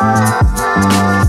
Thank